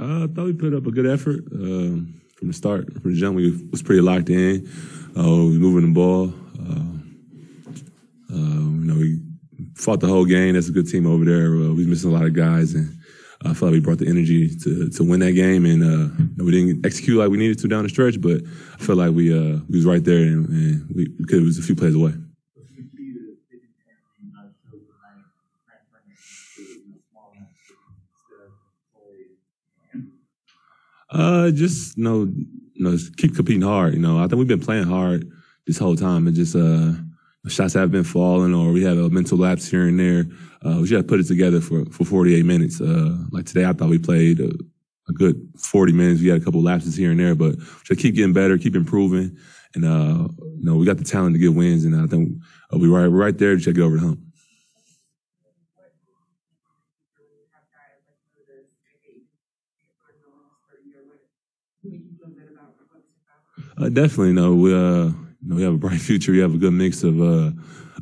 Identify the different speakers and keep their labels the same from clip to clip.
Speaker 1: Uh, I thought we put up a good effort um, from the start. From the jump, we was pretty locked in. Uh, we moving the ball. Uh, uh, you know, we fought the whole game. That's a good team over there. Uh, we missing a lot of guys, and I felt like we brought the energy to, to win that game. And uh, we didn't execute like we needed to down the stretch, but I felt like we uh, we was right there, and, and we because it was a few plays away. Uh, just you know, you know, keep competing hard. You know, I think we've been playing hard this whole time, and just uh, shots have been falling, or we have a mental lapse here and there. Uh, we just have to put it together for for 48 minutes. Uh, like today, I thought we played a, a good 40 minutes. We had a couple lapses here and there, but just keep getting better, keep improving, and uh, you know, we got the talent to get wins, and I think uh, we right we're right there to check it over the hump. Uh, definitely, no. We uh, you know, we have a bright future. We have a good mix of uh,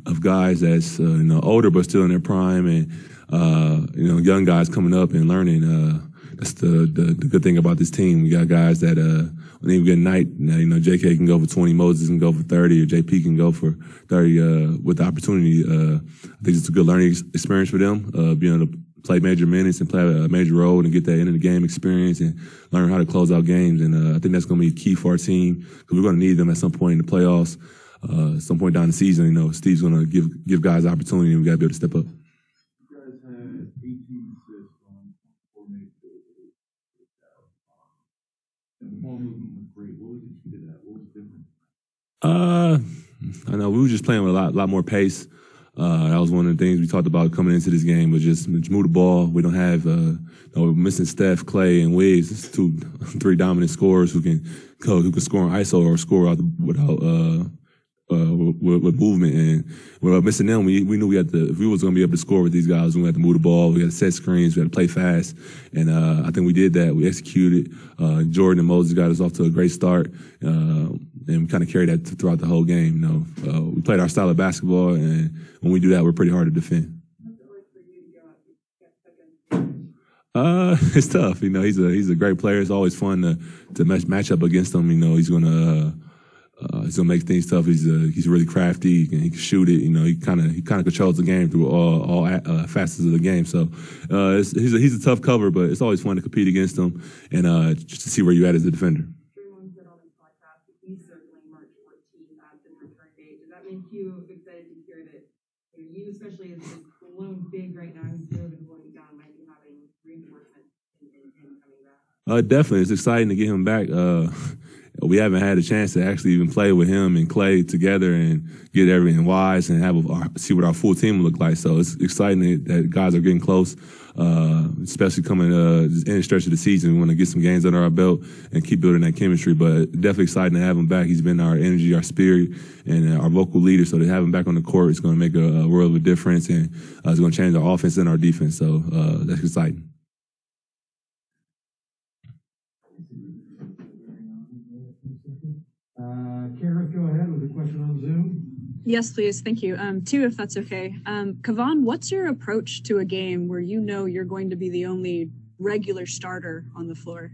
Speaker 1: of guys that's uh, you know older but still in their prime, and uh, you know young guys coming up and learning. Uh, that's the, the, the good thing about this team. We got guys that uh, when they get night, you know, J.K. can go for twenty, Moses can go for thirty, or J.P. can go for thirty uh, with the opportunity. Uh, I think it's a good learning experience for them, uh, being able to play major minutes and play a major role and get that end of the game experience and learn how to close out games. And uh, I think that's going to be key for our team because we're going to need them at some point in the playoffs, uh, some point down the season. You know, Steve's going to give give guys opportunity and we got to be able to step up. Guys
Speaker 2: have be things to formative to momentum agree what was different
Speaker 1: uh I know we were just playing with a lot, lot more pace. Uh, that was one of the things we talked about coming into this game was just, move the ball. We don't have, uh, we're missing Steph, Clay, and Wiggs. It's two, three dominant scorers who can, who can score on ISO or score out without, uh, uh, with, with, movement and without missing them, we, we knew we had to, if we was going to be able to score with these guys, we had to move the ball, we had to set screens, we had to play fast. And, uh, I think we did that. We executed. Uh, Jordan and Moses got us off to a great start. Uh, and we kind of carried that throughout the whole game. You know, uh, we played our style of basketball, and when we do that, we're pretty hard to defend. Uh, it's tough. You know, he's a he's a great player. It's always fun to to match, match up against him. You know, he's gonna uh, he's gonna make things tough. He's uh, he's really crafty. He can, he can shoot it. You know, he kind of he kind of controls the game through all all uh, facets of the game. So uh, he's a, he's a tough cover, but it's always fun to compete against him and uh, just to see where you're at as a defender.
Speaker 3: make you excited to hear that you, especially as lone big right now who's really been holding down might be having reinforcement in, in, in coming back? Uh,
Speaker 1: definitely, it's exciting to get him back. Uh, we haven't had a chance to actually even play with him and Clay together and get everything wise and have a, see what our full team look like. So it's exciting that guys are getting close, uh, especially coming uh, in the stretch of the season. We want to get some games under our belt and keep building that chemistry. But definitely exciting to have him back. He's been our energy, our spirit, and our vocal leader. So to have him back on the court is going to make a, a, world of a difference, and uh, it's going to change our offense and our defense. So uh, that's exciting.
Speaker 4: Uh, Kara, go ahead with a question on Zoom.
Speaker 5: Yes, please. Thank you. Um, two, if that's okay. Um, Kevon, what's your approach to a game where you know you're going to be the only regular starter on the floor?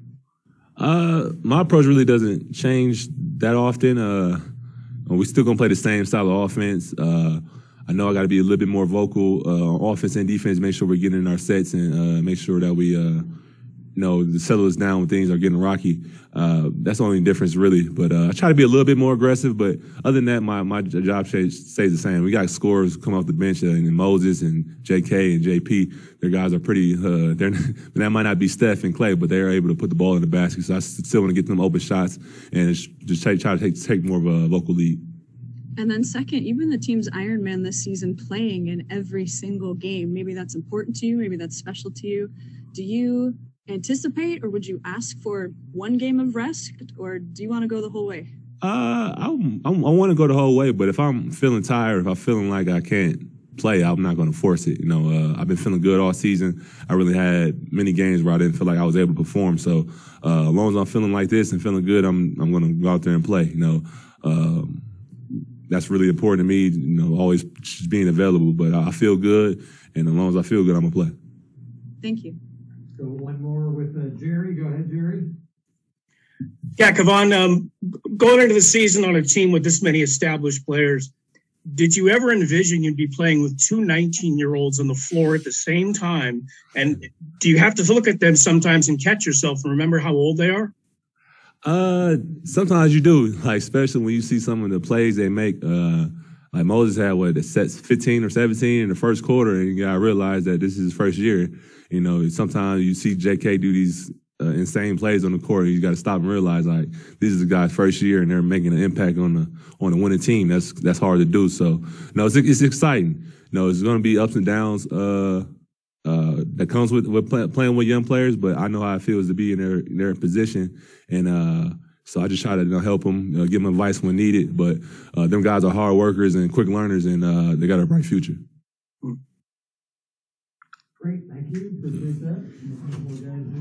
Speaker 1: Uh, my approach really doesn't change that often. Uh, we still gonna play the same style of offense. Uh, I know I got to be a little bit more vocal uh, on offense and defense. Make sure we're getting in our sets and uh, make sure that we uh, you know, the settlers down when things are getting rocky. Uh, that's the only difference, really. But uh, I try to be a little bit more aggressive. But other than that, my, my job stays, stays the same. We got scorers come off the bench, uh, and Moses and J.K. and J.P. Their guys are pretty. Uh, they're that might not be Steph and Clay, but they're able to put the ball in the basket. So I still want to get them open shots and just try, try to take, take more of a local lead.
Speaker 5: And then second, you've been the team's Iron Man this season, playing in every single game. Maybe that's important to you. Maybe that's special to you. Do you anticipate, or would you ask for one game of rest, or do you want to go the whole way?
Speaker 1: Uh, I, I, I want to go the whole way, but if I'm feeling tired, if I'm feeling like I can't play, I'm not going to force it. You know, uh, I've been feeling good all season. I really had many games where I didn't feel like I was able to perform. So uh, as long as I'm feeling like this and feeling good, I'm I'm going to go out there and play. You know, um, that's really important to me. You know, always being available. But I feel good, and as long as I feel good, I'm gonna play.
Speaker 5: Thank you.
Speaker 4: So one more with uh, Jerry. Go ahead, Jerry.
Speaker 6: Yeah, Kevon, um, going into the season on a team with this many established players, did you ever envision you'd be playing with two 19 year olds on the floor at the same time? And do you have to look at them sometimes and catch yourself and remember how old they are?
Speaker 1: Uh, sometimes you do, like especially when you see some of the plays they make. Uh, like Moses had what the sets 15 or 17 in the first quarter, and you gotta realize that this is his first year. You know, sometimes you see J.K. do these uh, insane plays on the court, and you got to stop and realize like this is the guy's first year, and they're making an impact on the on the winning team. That's that's hard to do. So no, it's it's exciting. No, it's going to be ups and downs. Uh, uh, that comes with, with play, playing with young players, but I know how it feels to be in their in their position, and uh, so I just try to you know, help them, you know, give them advice when needed. But uh, them guys are hard workers and quick learners, and uh, they got a bright future.
Speaker 4: Great, thank you. That.